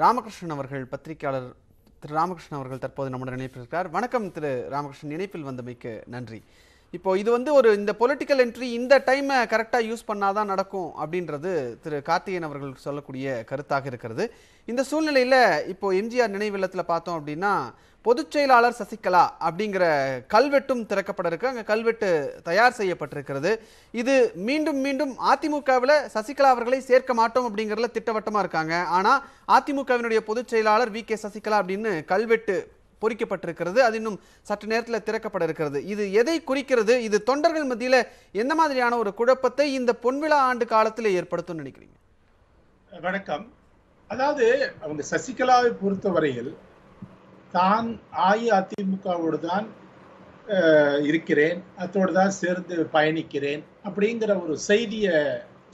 ராமகிருஷ்ணன் அவர்கள் பத்திரிகையாளர் திரு ராமகிருஷ்ணன் அவர்கள் தற்போது நம்முடன் இணைப்பிருக்கிறார். வணக்கம் திரு ராமகிருஷ்ணன். இணைப்பில் வந்தமைக்கு நன்றி. இப்போ இது வந்து ஒரு இந்த பொலிட்டிக்கல் என்ட்ரி இந்த டைமை கரெக்டாக யூஸ் பண்ணாதான் நடக்கும் அப்படின்றது திரு கார்த்திகேயன் அவர்கள் சொல்லக்கூடிய கருத்தாக இருக்கிறது. இந்த சூழ்நிலையில் இப்போ எம்ஜிஆர் நினைவில்லத்தில் பார்த்தோம் அப்படின்னா பொதுச் செயலாளர் சசிகலா அப்படிங்கிற கல்வெட்டும் திறக்கப்பட இருக்கு. அங்கே கல்வெட்டு தயார் செய்யப்பட்டிருக்கிறது. இது மீண்டும் மீண்டும் அதிமுகவில் சசிகலா அவர்களை சேர்க்க மாட்டோம் அப்படிங்கிறதுல திட்டவட்டமாக இருக்காங்க. ஆனால் அதிமுகவினுடைய பொதுச் செயலாளர் வி. கே. சசிகலா அப்படின்னு கல்வெட்டு பொறிக்கப்பட்டிருக்கிறது. அது இன்னும் சற்று நேரத்தில் திறக்கப்பட இருக்கிறது. இது எதை குறிக்கிறது? இது தொண்டர்கள் மத்தியில் எந்த மாதிரியான ஒரு குழப்பத்தை இந்த பொன்விழா ஆண்டு காலத்தில் ஏற்படுத்தும் நினைக்கிறீங்க? வணக்கம். அதாவது அவங்க சசிகலாவை பொறுத்தவரையில் தான் அஇஅதிமுகவோடு தான் இருக்கிறேன். அதோடு தான் சேர்ந்து பயணிக்கிறேன். அப்படிங்கிற ஒரு செய்தியை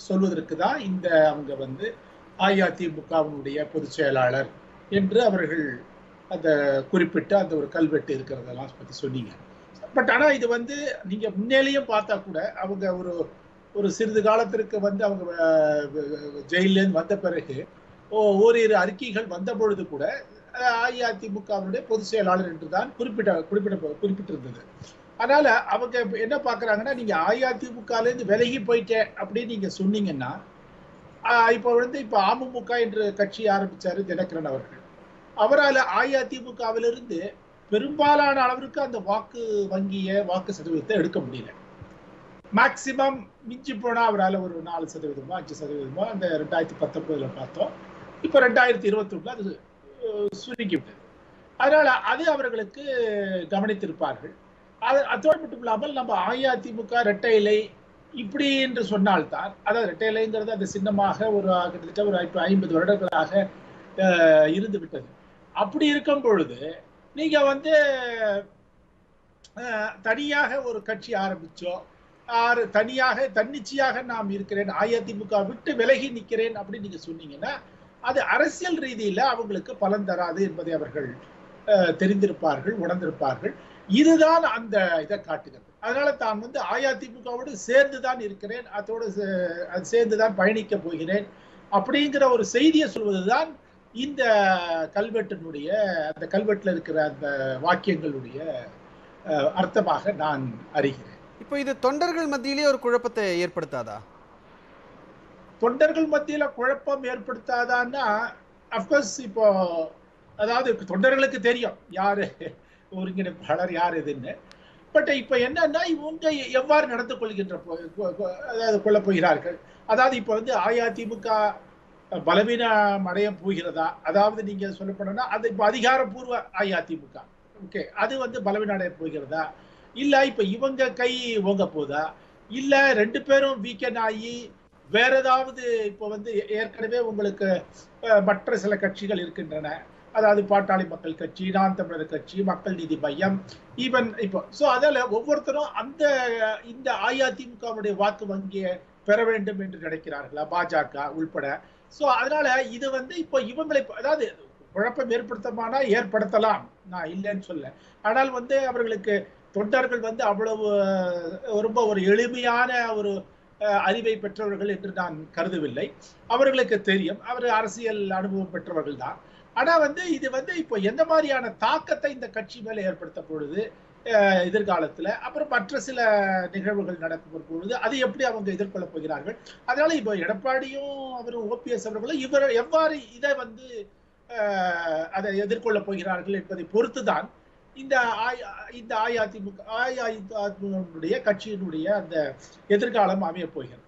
சொல்வதற்கு தான் இந்த அவங்க வந்து அஇஅதிமுகவினுடைய பொதுச் செயலாளர் என்று அவர்கள் அந்த குறிப்பிட்ட அந்த ஒரு கல்வெட்டு இருக்கிறதெல்லாம் பற்றி சொன்னீங்க. பட் ஆனால் இது வந்து நீங்கள் முன்னேலையும் பார்த்தா கூட அவங்க ஒரு ஒரு சிறிது காலத்திற்கு வந்து அவங்க ஜெயிலேருந்து வந்த பிறகு ஓ ஓரிரு அறிக்கைகள் வந்த பொழுது கூட அஇஅதிமுகவினுடைய பொதுச் செயலாளர் என்று தான் குறிப்பிட்ட குறிப்பிட்ட குறிப்பிட்டிருந்தது. அதனால அவங்க என்ன பாக்குறாங்கன்னா நீங்க அஇஅதிமுகலேருந்து விலகி போயிட்டேன் அப்படின்னு நீங்க சொன்னீங்கன்னா இப்போ வந்து இப்ப அமமுக என்று கட்சி ஆரம்பிச்சாரு தினகரன் அவர்கள். அவரால் அஇஅதிமுகவிலிருந்து பெரும்பாலான அளவிற்கு அந்த வாக்கு வங்கிய வாக்கு சதவீதத்தை எடுக்க முடியல. மேக்சிமம் மிஞ்சி போனா அவரால் ஒரு நாலு சதவீதமோ அஞ்சு சதவீதமோ அந்த ரெண்டாயிரத்தி பத்தொன்பதுல பார்த்தோம். இப்போ ரெண்டாயிரத்தி இருபத்தி அது சுருங்கிவிட்டது. அதனால் விட்டது அதனால அது அவர்களுக்கு கவனித்திருப்பார்கள். அது அதோடு மட்டும் இல்லாமல் நம்ம அஇஅதிமுக இரட்டை இலை இப்படி என்று சொன்னால்தான் அதாவது இரட்டை இலைங்கிறது அந்த சின்னமாக ஒரு கிட்டத்தட்ட ஒரு இப்போ ஐம்பது வருடங்களாக அஹ், இருந்து விட்டது அப்படி இருக்கும் பொழுது நீங்க வந்து தனியாக ஒரு கட்சி ஆரம்பிச்சோ ஆறு தனியாக தன்னிச்சையாக நாம் இருக்கிறேன் அஇஅதிமுக விட்டு விலகி நிற்கிறேன் அப்படின்னு நீங்க சொன்னீங்கன்னா அது அரசியல் ரீதியில அவங்களுக்கு பலன் தராது என்பதை அவர்கள் அஹ், தெரிந்திருப்பார்கள் உணர்ந்திருப்பார்கள். இதுதான் அந்த இதை காட்டுகிறது. அதனால தான் வந்து அஇஅதிமுகவோடு சேர்ந்து தான் இருக்கிறேன். அதோடு சேர்ந்து தான் பயணிக்க போகிறேன் அப்படிங்கிற ஒரு செய்தியை சொல்வதுதான் இந்த கல்வெட்டினுடைய அந்த கல்வெட்டில் இருக்கிற அந்த வாக்கியங்களுடைய அஹ், அர்த்தமாக நான் அறிகிறேன். இப்போ இது தொண்டர்கள் மத்தியிலேயே ஒரு குழப்பத்தை ஏற்படுத்தாதா? தொண்டர்கள் மத்தியில குழப்பம் ஏற்படுத்தாதான்னா அப்கோர்ஸ் இப்போ அதாவது தொண்டர்களுக்கு தெரியும் யாரு ஒருங்கிணைப்பாளர் யார் இதுன்னு பட் இப்போ என்னன்னா இவங்க எவ்வாறு நடந்து கொள்கின்ற அதாவது கொள்ள போகிறார்கள்? அதாவது இப்போ வந்து அஇஅதிமுக பலவீனம் அடைய போகிறதா? அதாவது நீங்க சொல்ல போனோம்னா அது இப்போ அதிகாரப்பூர்வ அஇஅதிமுக. ஓகே அது வந்து பலவீனம் அடைய போகிறதா? இல்ல இப்ப இவங்க கை ஓங்க போதா? இல்ல ரெண்டு பேரும் வீக்கெண்ட் ஆகி வேற ஏதாவது இப்போ வந்து ஏற்கனவே உங்களுக்கு மற்ற சில கட்சிகள் இருக்கின்றன. அதாவது பாட்டாளி மக்கள் கட்சி நான் தமிழர் கட்சி மக்கள் நீதி மையம் ஈவன் இப்போ ஸோ அதில் ஒவ்வொருத்தரும் அந்த இந்த அஇஅதிமுகவுடைய வாக்கு வங்கியை பெற வேண்டும் என்று நினைக்கிறார்களா? பாஜக உள்பட. ஸோ அதனால இது வந்து இப்போ இவங்களை அதாவது குழப்பம் ஏற்படுத்தமானா ஏற்படுத்தலாம். நான் இல்லைன்னு சொல்ல. ஆனால் வந்து அவர்களுக்கு தொண்டர்கள் வந்து அவ்வளவு ரொம்ப ஒரு எளிமையான ஒரு அறிவை பெற்றவர்கள் என்று நான் கருதவில்லை. அவர்களுக்கு தெரியும். அவர் அரசியல் அனுபவம் பெற்றவர்கள் தான். ஆனா வந்து இது வந்து இப்போ எந்த மாதிரியான தாக்கத்தை இந்த கட்சி மேல ஏற்படுத்த பொழுது அஹ், எதிர்காலத்துல. அப்புறம் மற்ற சில நிகழ்வுகள் நடக்கும் பொழுது அது எப்படி அவங்க எதிர்கொள்ள போகிறார்கள்? அதனால இப்போ எடப்பாடியும் அவரும் ஓபிஎஸ் அவர்களும் இவர் எவ்வாறு இதை வந்து அதை எதிர்கொள்ள போகிறார்கள் என்பதை பொறுத்துதான் இந்த இந்த அஇஅதிமுக அஇஅதிமுகவுடைய கட்சியினுடைய அந்த எதிர்காலம் அமைய போகிறது